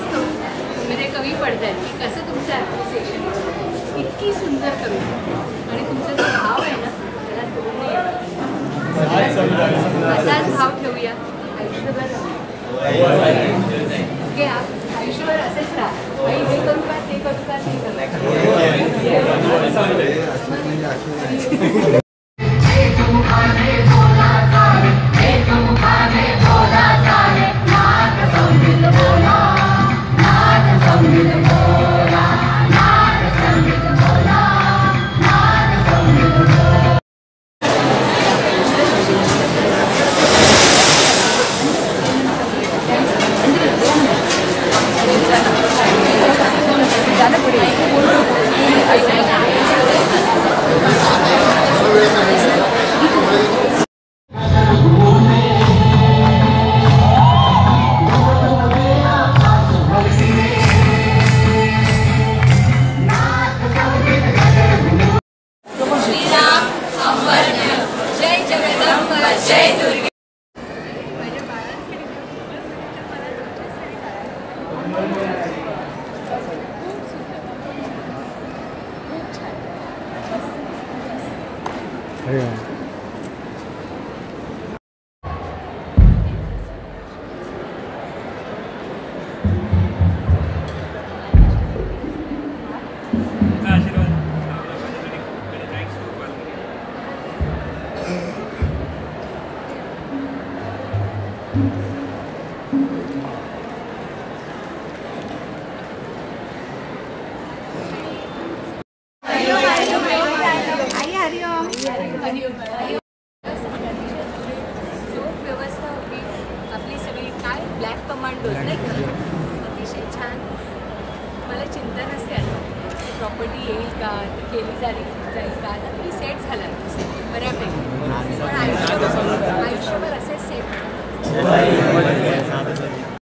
असतो म्हणजे कवी पडतात की कसं तुमचं ॲप्रिसिएशन इतकी सुंदर कवी. आणि तुमचा जो भाव आहे ना त्याला असाच भाव ठेवूया. आयुष्यभर ओके आयुष्यभर असेच राहा. हे करू का ते करू का ते करू Ayan. Thank you. वा. झोप व्यवस्था होती. आपली सगळी काय? ब्लॅक कमांडोज नाही का? अतिशय छान. मला चिंता नसते आता. प्रॉपर्टी येईल का? ती केली जाईल जाईल का? आता मी सेट झाला.